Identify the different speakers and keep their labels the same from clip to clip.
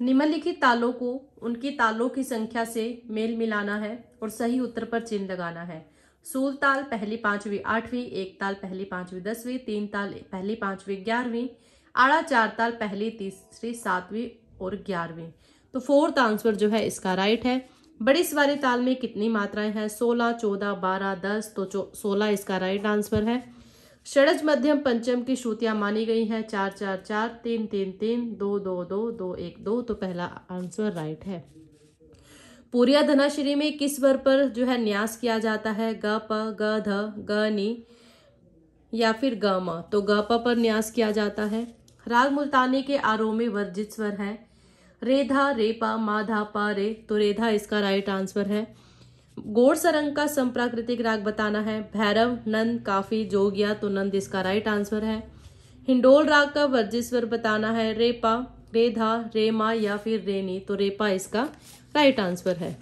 Speaker 1: निम्नलिखित तालों को, उनकी तालों की संख्या से मेल मिलाना है और सही उत्तर पर चिन्ह लगाना है। सूल ताल पहली पांचवी आठवीं, एक ताल पहली पांचवी दसवीं, तीन ताल पहली पांचवी ग्यारहवीं, आड़ा चार ताल पहली, तीसरी, सातवीं और ग्यारहवीं। तो फोर्थ आंसर जो है इसका राइट है। बड़ी सवारी ताल में कितनी मात्राएँ हैं? सोलह, चौदह, बारह, दस तो सोलह इसका राइट आंसर है। षडज मध्यम पंचम की श्रुतियाँ मानी गई हैं। चार चार चार, तीन तीन तीन, दो दो दो दो, एक, दो तो पहला आंसर राइट है। पूरिया धनाश्री में किस वर्ग पर जो है न्यास किया जाता है? ग, प, ग, ध, ग, नी या फिर ग, म? तो ग, प पर न्यास किया जाता है। राग मुल्तानी के आरोह में वर्जित स्वर है। रेधा, रेपा, माधा, पा, रे तो रेधा इसका राइट आंसर है। गोड़ सरंग का संप्राकृतिक राग बताना है। भैरव, नंद, काफ़ी जोगिया तो नंद इसका राइट आंसर है। हिंडोल राग का वर्जिस्वर बताना है। रेपा, रेधा, रेमा या फिर रेनी तो रेपा इसका राइट आंसर है।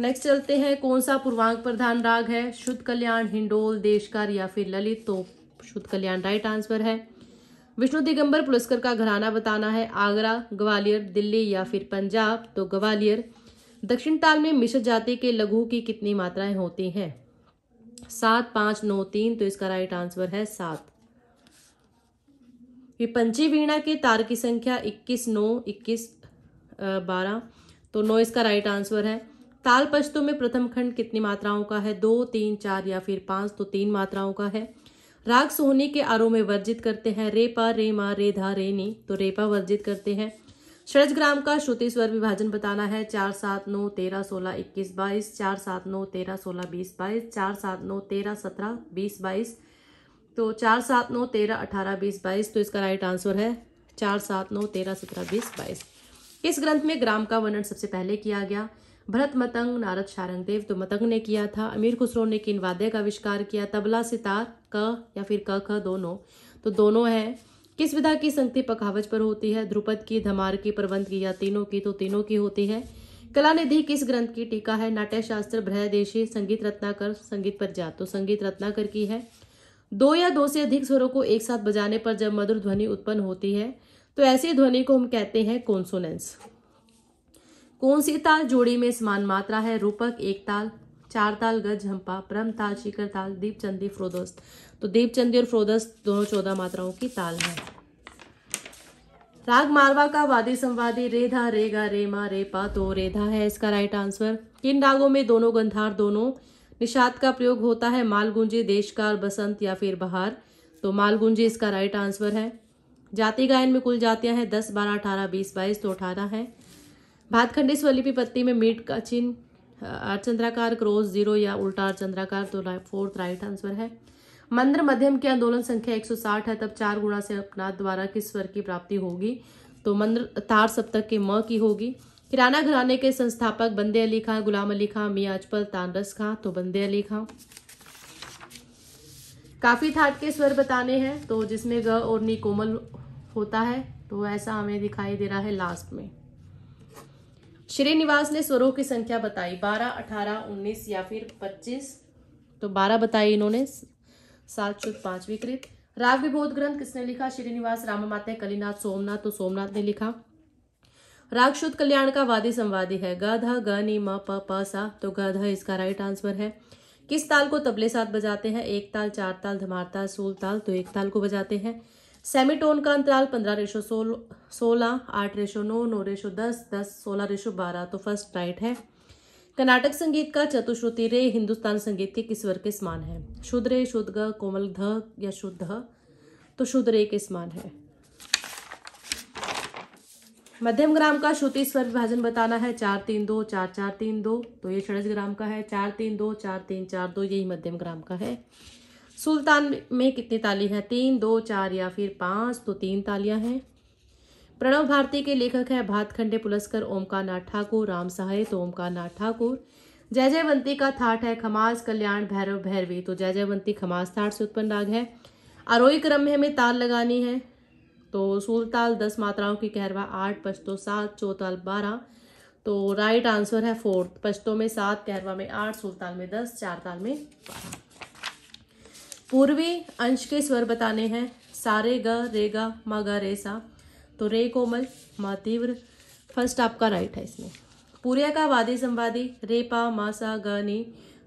Speaker 1: नेक्स्ट चलते हैं, कौन सा पूर्वांग प्रधान राग है? शुद्ध कल्याण, हिंडोल, देशकार या फिर ललित तो शुद्ध कल्याण राइट आंसर है। विष्णु दिगंबर पुरस्कर का घराना बताना है। आगरा, ग्वालियर, दिल्ली या फिर पंजाब तो ग्वालियर। दक्षिण ताल में मिश्र जाति के लघु की कितनी मात्राएँ होती हैं? सात, पाँच, नौ, तीन तो इसका राइट आंसर है सात। पंची वीणा के तार की संख्या इक्कीस, नौ, इक्कीस बारह तो नौ इसका राइट आंसर है। ताल पश्तों में प्रथम खंड कितनी मात्राओं का है? दो, तीन, चार या फिर पाँच तो तीन मात्राओं का है। राग सोहनी के आरोह में वर्जित करते हैं रेपा रेमा रेधा रेनी तो रेपा वर्जित करते हैं। ग्राम का श्रुति स्वर विभाजन बताना है। चार सात नौ तेरह सोलह इक्कीस बाईस, चार सात नौ तेरह सोलह बीस बाईस, चार सात नौ तेरह सत्रह बीस बाईस। तो चार सात नौ तेरह अठारह बीस बाईस तो इसका राइट आंसर है चार सात नौ तेरह सत्रह बीस बाईस। इस ग्रंथ में ग्राम का वर्णन सबसे पहले किया गया। भरत मतंग, नारद शारंग देव तो मतंग ने किया था। अमीर खुसरो ने किन वाद्य का आविष्कार किया? तबला, सितार, क या फिर क, ख, दोनों। तो दोनों है। किस विधा की संगति पखावज पर होती है? ध्रुपद की, धमार की प्रबंध की या तीनों की तो तीनों की होती है। कला निधि किस ग्रंथ की टीका है? नाट्य शास्त्र भ्रदेशी संगीत रत्नाकर, संगीत पर जात तो संगीत रत्नाकर की है। दो या दो से अधिक स्वरों को एक साथ बजाने पर जब मधुर ध्वनि उत्पन्न होती है तो ऐसी ध्वनि को हम कहते हैं कॉन्सोनेंस। कौन सी ताल जोड़ी में समान मात्रा है? रूपक, एक ताल चार ताल गज झंपा प्रम ताल शिखर ताल दीपचंदी, फ्रोदस्त। तो दीपचंदी और फ्रोदस्त दोनों चौदह मात्राओं की ताल है। राग मारवा का वादी संवादी, रेधा, रेगा, रेमा, रेपा तो रेधा है इसका राइट आंसर किन रागों में दोनों गंधार, दोनों निषाद का प्रयोग होता है? मालगुंजी, देशकार, बसंत या फिर बहार? तो मालगुंजी इसका राइट आंसर है। जाति गायन में कुल जातियाँ हैं दस, बारह, अठारह, बीस, बाईस तो अठारह है। भातखंडी स्वलिपि पत्ती में मीट का चिन्ह अर्चंद्राकार क्रॉस ज़ीरो या उल्टा अर्चंद्राकार तो फोर्थ राइट आंसर है। मंद्र मध्यम की आंदोलन संख्या 160 है, तब चार गुणा से अपनाथ द्वारा किस स्वर की प्राप्ति होगी? तो मंद्र तार सप्तक के म की होगी। किराना घराने के संस्थापक बंदे अली खां, गुलाम अली खां, मियाँ अजपल, तानरस खां तो बंदे अली खां। काफ़ी थाट के स्वर बताने हैं तो जिसमें ग और नी कोमल होता है तो ऐसा हमें दिखाई दे रहा है लास्ट में। श्रीनिवास ने स्वरों की संख्या बताई। बारह, अठारह, उन्नीस या फिर पच्चीस? तो बारह बताई इन्होंने, सात शुद्ध पाँच विकृत। राग विबोध ग्रंथ किसने लिखा? श्रीनिवास राम माते कलिनाथ, सोमनाथ तो सोमनाथ ने लिखा। राग शुद्ध कल्याण का वादी संवादी है। ग, ध, ग, नी, म, प प, सा तो ग, ध इसका राइट आंसर है। किस ताल को तबले साथ बजाते हैं? एक ताल, चार ताल, धमार ताल, सोल ताल तो एक ताल को बजाते हैं। सेमीटोन का अंतराल पंद्रह रेशो सोल, सोलह, आठ रेशो नौ नौ रेशो दस दस सोलह रेशो बारह तो फ़र्स्ट राइट है। कर्नाटक संगीत का चतुश्रुति रे हिंदुस्तान संगीत के किस वर्ग के समान है? शुद्ध रे, शुद्ध ग, कोमल ध या शुद्ध तो शुद्ध रे के समान है। मध्यम ग्राम का श्रुति स्वर विभाजन बताना है। चार तीन दो, चार चार तीन दो तो ये षडज ग्राम का है। चार तीन दो, चार तीन चार दो, यही मध्यम ग्राम का है। सुल्तान में कितनी ताली हैं? तीन, दो, चार या फिर पाँच? तो तीन तालियाँ हैं। प्रणव भारती के लेखक है भातखंडे पुलस्कर ओमकार नाथ ठाकुर, राम सहाय तो ओमकार नाथ ठाकुर। जय जयवंती का थाट है खमास कल्याण भैरव भैरवी। तो जय जयवंती खमास थाट से उत्पन्न राग है। आरोही क्रम में हमें ताल लगानी है। तो सूलताल दस मात्राओं की कहरवा, आठ पश्तो सात चौताल बारह। तो राइट आंसर है फोर्थ, पश्तो में सात, कहरवा में आठ सुल्ताल में दस, चार ताल में बारह। पूर्वी अंश के स्वर बताने हैं। सारे ग, रे गा, मा, गा, रे, सा। तो रे कोमल, मा, तीव्र। फ़र्स्ट आपका राइट है इसमें। पूर्या का वादी संवादी रेपा मासा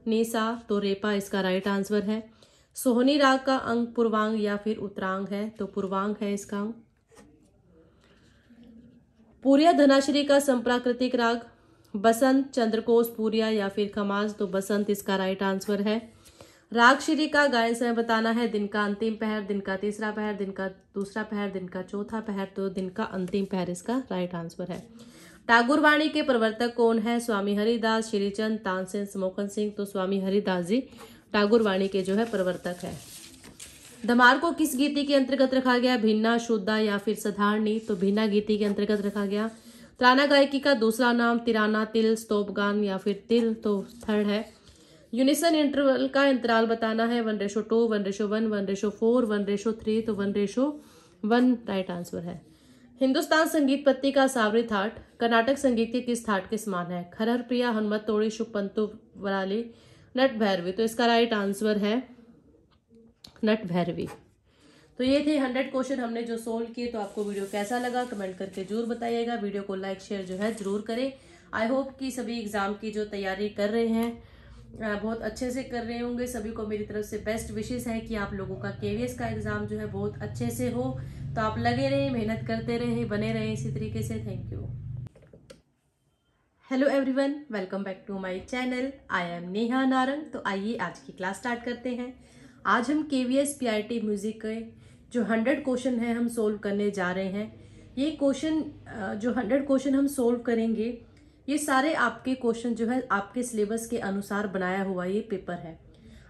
Speaker 1: नी सा। तो रेपा इसका राइट आंसर है। सोहनी राग का अंग पूर्वांग या फिर उत्तरांग है। तो पूर्वांग है इसका अंग पूर्या धनाश्री का संप्राकृतिक राग, बसंत, चंद्रकोश, पूरिया या फिर खमास। तो बसंत इसका राइट आंसर है। राग श्री का गायन समय बताना है। दिन का अंतिम पहर, दिन का तीसरा पहर, दिन का दूसरा पहर, दिन का चौथा पहर तो दिन का अंतिम पहर इसका राइट आंसर है। टागुर वाणी के प्रवर्तक कौन है? स्वामी हरिदास, श्रीचंद, तानसेन मोहन सिंह तो स्वामी हरिदास जी टागुर वाणी के जो है प्रवर्तक है। धमार को किस गीति के अंतर्गत रखा गया? भिन्ना, शुद्धा या फिर साधारणी? तो भिन्ना गीति के अंतर्गत रखा गया। त्राना गायकी का दूसरा नाम तिराना, तिल स्तोपगान या फिर तिल तो थर्ड है। यूनिसन इंटरवल का अंतराल बताना है। One ratio two, one ratio one one ratio four, one ratio three तो one ratio one right answer है। हिंदुस्तान संगीत पत्ती का सावरी थाट, कर्नाटक संगीत के किस थाट के समान है? खरहर, प्रिया, हनुमत, तोड़ी, शुभपंतु, वराली, नट भैरवी तो इसका राइट आंसर है नट भैरवी। तो ये थे हंड्रेड क्वेश्चन हमने जो सोल्व किए तो आपको वीडियो कैसा लगा कमेंट करके ज़रूर बताइएगा। वीडियो को लाइक, शेयर जो है ज़रूर करें। आई होप कि सभी एग्ज़ाम की जो तैयारी कर रहे हैं बहुत अच्छे से कर रहे होंगे। सभी को मेरी तरफ़ से बेस्ट विशेष है कि आप लोगों का केवीएस का एग्ज़ाम जो है बहुत अच्छे से हो। तो आप लगे रहें, मेहनत करते रहें, बने रहें इसी तरीके से। Thank you hello everyone welcome back to my channel I am Neha Narang तो आइए आज की क्लास स्टार्ट करते हैं। आज हम K V S P T music के जो हंड्रेड क्वेश्चन है हम सोल्व करने जा रहे हैं। ये क्वेश्चन जो हंड्रेड क्वेश्चन हम सोल्व करेंगे ये सारे आपके क्वेश्चन जो है, आपके सिलेबस के अनुसार बनाया हुआ ये पेपर है।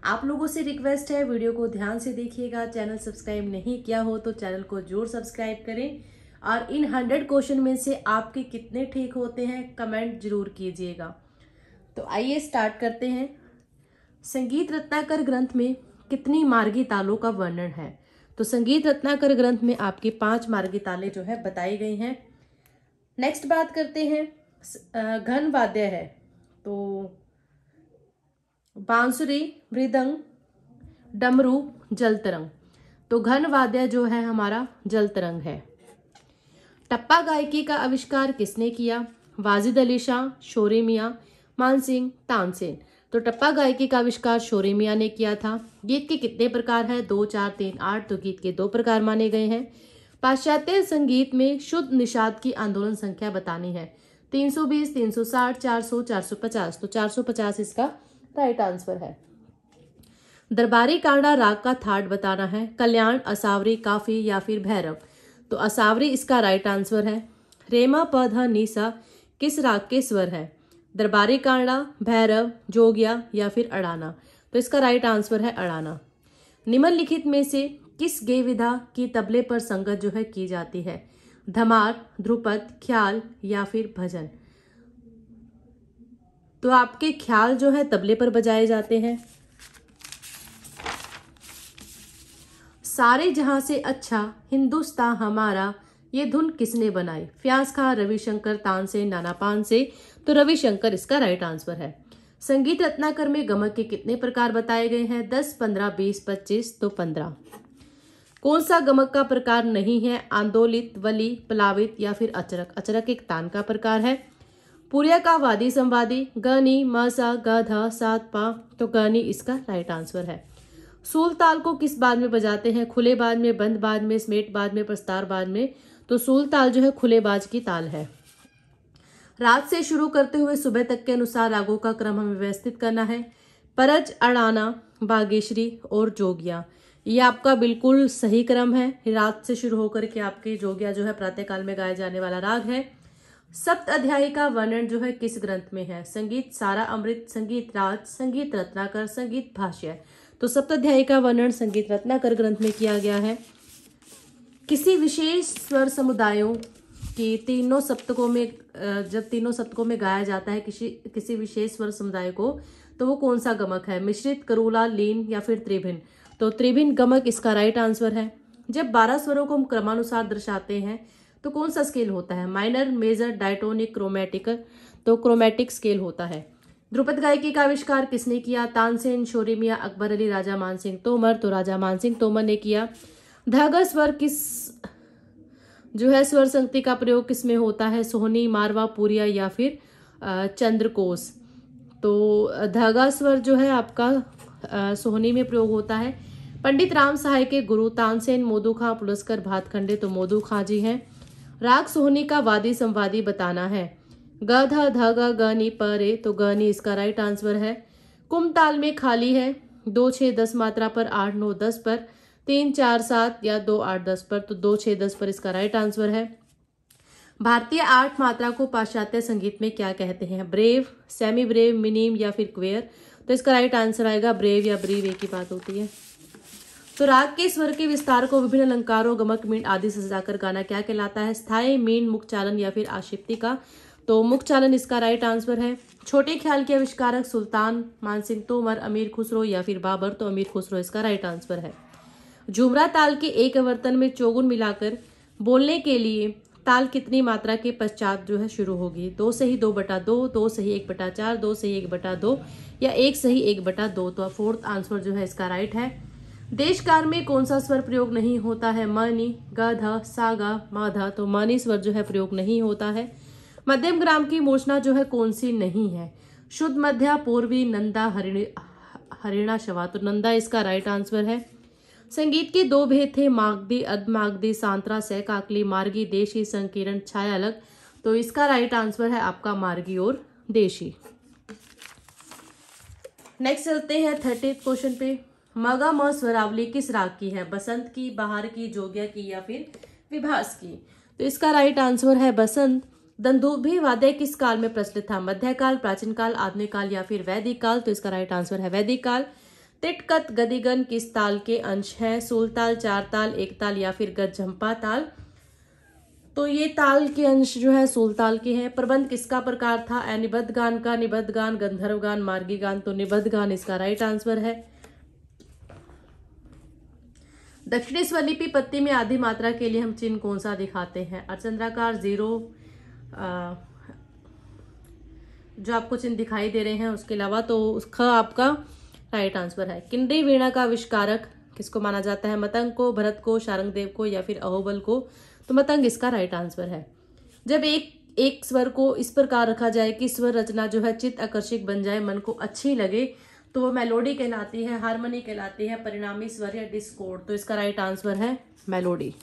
Speaker 1: आप लोगों से रिक्वेस्ट है वीडियो को ध्यान से देखिएगा। चैनल सब्सक्राइब नहीं किया हो तो चैनल को ज़रूर सब्सक्राइब करें। और इन हंड्रेड क्वेश्चन में से आपके कितने ठीक होते हैं कमेंट ज़रूर कीजिएगा। तो आइए स्टार्ट करते हैं। संगीत रत्नाकर ग्रंथ में कितनी मार्गी तालों का वर्णन है? तो संगीत रत्नाकर ग्रंथ में आपके पाँच मार्गी ताले जो है बताई गई हैं। नेक्स्ट बात करते हैं। घन वाद्य है। तो बांसुरी, मृदंग, डमरू जल तरंग तो घन वाद्य जो है हमारा जल तरंग है। टप्पा गायकी का आविष्कार किसने किया? वाजिद अली शाह, शोरे मियाँ मानसिंह तानसेन तो टप्पा गायकी का आविष्कार शोरे मियाँ ने किया था। गीत के कितने प्रकार है? दो, चार, तीन, आठ। तो गीत के दो प्रकार माने गए हैं। पाश्चात्य संगीत में शुद्ध निषाद की आंदोलन संख्या बतानी है। 320, 360, 400, 450 तो 450 इसका राइट आंसर है। दरबारी कांडा राग का थाट बताना है कल्याण असावरी काफ़ी या फिर भैरव। तो असावरी इसका राइट आंसर है। रेमा पध निसा किस राग के स्वर है? दरबारी कांडा भैरव जोगिया या फिर अड़ाना? तो इसका राइट आंसर है अड़ाना। निम्नलिखित में से किस गे विधा की तबले पर संगत जो है की जाती है? धमार, ध्रुपद, ख्याल या फिर भजन। तो आपके ख्याल जो है तबले पर बजाए जाते हैं। सारे जहाँ से अच्छा हिंदुस्तान हमारा, ये धुन किसने बनाई? फ्यास खां, रविशंकर तानसेन नाना पान से तो रविशंकर इसका राइट आंसर है। संगीत रत्नाकर में गमक के कितने प्रकार बताए गए हैं? दस, पंद्रह, बीस, पच्चीस तो पंद्रह। कौन सा गमक का प्रकार नहीं है? आंदोलित, वली, पलावित या फिर अचरक? अचरक एक तान का प्रकार है। पुरिया का वादी संवादी, गनी, मसा ग सात पा तो गनी इसका राइट आंसर है। सूल ताल को किस बाद में बजाते हैं? खुले बाद में, बंद बाद में, स्मेट बाद में, प्रस्तार बाद में? तो सूल ताल जो है खुले बाज की ताल है। रात से शुरू करते हुए सुबह तक के अनुसार रागों का क्रम हमें व्यवस्थित करना है। परज, अड़ाना बागेश्वरी और जोगिया। ये आपका बिल्कुल सही क्रम है। रात से शुरू होकर के आपके जोगिया जो है प्रातःकाल में गाया जाने वाला राग है। सप्त अध्याय का वर्णन जो है किस ग्रंथ में है? संगीत सारा अमृत, संगीत राज संगीत रत्नाकर, संगीत भाष्य। तो सप्त अध्याय का वर्णन संगीत रत्नाकर ग्रंथ में किया गया है। किसी विशेष स्वर समुदायों की तीनों सप्तकों में जब तीनों सप्तकों में गाया जाता है किसी किसी विशेष स्वर समुदाय को तो वो कौन सा गमक है? मिश्रित, करूला, लीन या फिर त्रिभिन्न? तो त्रिभिन्न गमक इसका राइट आंसर है। जब बारह स्वरों को हम क्रमानुसार दर्शाते हैं तो कौन सा स्केल होता है? माइनर मेजर डायटोनिक क्रोमेटिक तो क्रोमेटिक स्केल होता है। ध्रुपद गायकी का आविष्कार किसने किया? तानसेन शोरेमिया अकबर अली, राजा मानसिंह तोमर। तो राजा मानसिंह तोमर ने किया। धागा स्वर किस, जो है स्वर संगति का प्रयोग किसमें होता है? सोहनी, मारवा, पुरिया या फिर चंद्रकोश। तो धागा स्वर जो है आपका सोहनी में प्रयोग होता है। पंडित राम सहाय के गुरु तानसेन मोदू खां पुलस्कर भातखंडे तो मोदू खां जी हैं। राग सोहनी का वादी संवादी बताना है। ग, ध ध, ग ग, नी, प, रे तो ग, नी, इसका राइट आंसर है। कुम ताल में खाली है। दो, छः, दस मात्रा पर आठ, नौ, दस पर। तीन, चार, सात या दो, आठ, दस पर तो दो, छः, दस पर इसका राइट आंसर है। भारतीय आठ मात्रा को पाश्चात्य संगीत में क्या कहते हैं? ब्रेव सेमी ब्रेव मिनीम या फिर क्वेयर तो इसका राइट आंसर आएगा ब्रेव या ब्रीव एक ही बात होती है। तो राग के स्वर के विस्तार को विभिन्न अलंकारों, गमक मीन आदि से सजाकर गाना क्या कहलाता है? स्थायी मीन मुख चालन या फिर आशिप्ति का? तो मुख चालन इसका राइट आंसर है। छोटे ख्याल के आविष्कारक सुल्तान, मानसिंह तोमर, अमीर खुसरो या फिर बाबर तो अमीर खुसरो इसका राइट आंसर है। झुमरा ताल के एक अवर्तन में चौगुन मिलाकर बोलने के लिए ताल कितनी मात्रा के पश्चात जो है शुरू होगी? दो सही दो बटा दो दो सही एक बटा चार, दो सही एक बटा दो या एक सही एक बटा दो? तो फोर्थ आंसर जो है इसका राइट है। देश कार में कौन सा स्वर प्रयोग नहीं होता है? मनी ग ध सा ग म तो मनी स्वर जो है, प्रयोग नहीं होता है। मध्यम ग्राम की मोचना जो है, कौन सी नहीं है? शुद्ध मध्या, पूर्वी, नंदा, हरिणा शवा। तो नंदा इसका राइट आंसर है। संगीत के दो भेद थे मागदी अद मागदी सांतरा सह काकली मार्गी, देशी, संकीर्ण छाया अलग तो इसका राइट आंसर है आपका मार्गी और देशी। नेक्स्ट चलते हैं थर्टी क्वेश्चन पे। मगा म स्वरावली किस राग की है? बसंत की, बहार की, जोगिया की या फिर विभास की? तो इसका राइट आंसर है बसंत। दंदुभी वाद्य किस काल में प्रचलित था? मध्यकाल प्राचीन काल आधुनिक काल या फिर वैदिक काल तो इसका राइट आंसर है वैदिक काल तिटकत, गदिगन किस ताल के अंश है? ताल चार ताल एक ताल या फिर गजम्पा ताल तो ये ताल के अंश जो है ताल के हैं। प्रबंध किसका प्रकार था? निबद्ध गान का निबद्ध गान गंधर्व गान मार्गी गान तो निबद्ध गान इसका राइट आंसर है। दक्षिणी स्वलिपि पत्ती में आधी मात्रा के लिए हम चिन्ह कौन सा दिखाते हैं? अर्चंद्राकार ज़ीरो जो आपको चिन्ह दिखाई दे रहे हैं, उसके अलावा तो उसका आपका राइट आंसर है। किंडी वीणा का आविष्कारक किसको माना जाता है? मतंग को, भरत को शारंगदेव को या फिर अहोबल को? तो मतंग इसका राइट आंसर है। जब एक एक स्वर को इस प्रकार रखा जाए कि स्वर रचना जो है चित्त आकर्षक बन जाए, मन को अच्छी लगे तो वो मेलोडी कहलाती है, हारमोनी कहलाती है, परिणामी स्वर या डिस्कोड तो इसका राइट आंसर है मेलोडी।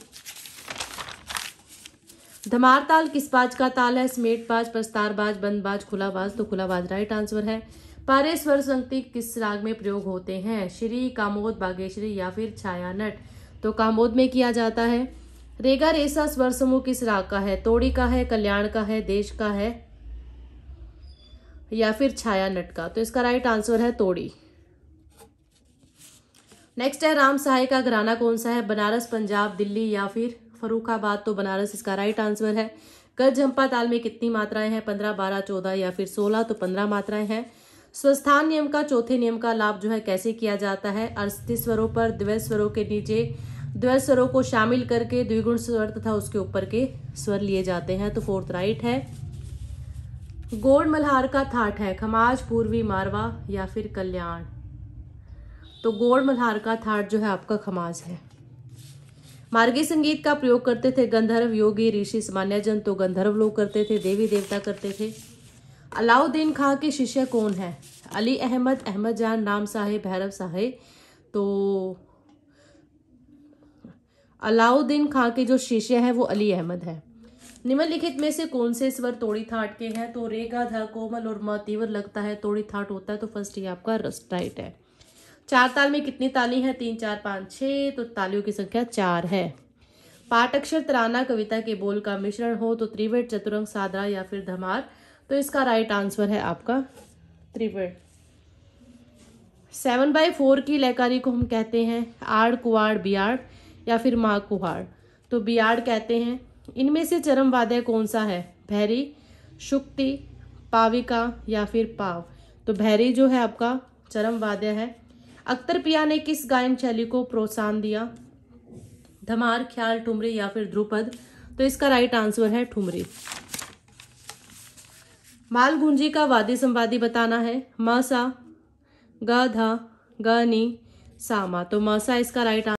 Speaker 1: धमार ताल किस बाज का ताल है? स्मेट बाज प्रस्तार बाज बंद बाज खुला बाज तो खुला बाज राइट आंसर है। पारे स्वर संगति किस राग में प्रयोग होते हैं? श्री, कामोद, बागेश्वरी या फिर छाया नट तो कामोद में किया जाता है। रेगा रेसा स्वर समूह किस राग का है? तोड़ी का है, कल्याण का है, देश का है या फिर छाया नटका। तो इसका राइट आंसर है तोड़ी। नेक्स्ट है, राम सहाय का घराना कौन सा है? बनारस, पंजाब, दिल्ली या फिर फरूखाबाद? तो बनारस इसका राइट आंसर है। गज झंपा ताल में कितनी मात्राएँ हैं? पंद्रह, बारह, चौदह या फिर सोलह? तो पंद्रह मात्राएँ हैं। स्वस्थान नियम का, चौथे नियम का लाभ जो है कैसे किया जाता है? अस्थि स्वरों पर द्वै स्वरों के नीचे द्वै स्वरों को शामिल करके द्विगुण स्वर तथा उसके ऊपर के स्वर लिए जाते हैं। तो फोर्थ राइट है। गोड़ मल्हार का थाट है, खमाज, पूर्वी मारवा या फिर कल्याण। तो गोड़ मल्हार का थाट जो है, आपका खमाज है। मार्गी संगीत का प्रयोग करते थे गंधर्व योगी, ऋषि सामान्य जन तो गंधर्व लोग करते थे, देवी देवता करते थे। अलाउद्दीन खां के शिष्य कौन है? अली अहमद अहमद जान, नाम साहेब भैरव साहेब तो अलाउद्दीन खां के जो शिष्य है, वो अली अहमद है। निम्नलिखित में से कौन से स्वर तोड़ी थाट के हैं? तो रेगा धा, कोमल और म तीव्र लगता है, तोड़ी थाट होता है तो फ़र्स्ट ये आपका रस्ट राइट है। चार ताल में कितनी ताली है? तीन, चार, पाँच छः तो तालियों की संख्या चार है। पाठ अक्षर तराना कविता के बोल का मिश्रण हो तो त्रिवेट, चतुरंग, सादरा या फिर धमार? तो इसका राइट आंसर है आपका त्रिवेट। सेवन बाई फोर की लयकारी को हम कहते हैं, आड़, कुआड़, बियाड़ या फिर माँ, कुहाड़? तो बियाड़ कहते हैं इनमें से चरम वाद्य कौन सा है? भैरी, शुक्ति, पाविका या फिर पाव? तो भैरी जो है आपका चरम वाद्य है। अख्तर पिया ने किस गायन शैली को प्रोत्साहन दिया? धमार, ख्याल, ठुमरी या फिर ध्रुपद? तो इसका राइट आंसर है ठुमरी। माल गुंजी का वादी संवादी बताना है। मसा ग, ध, ग, नी सामा तो मसा इसका राइट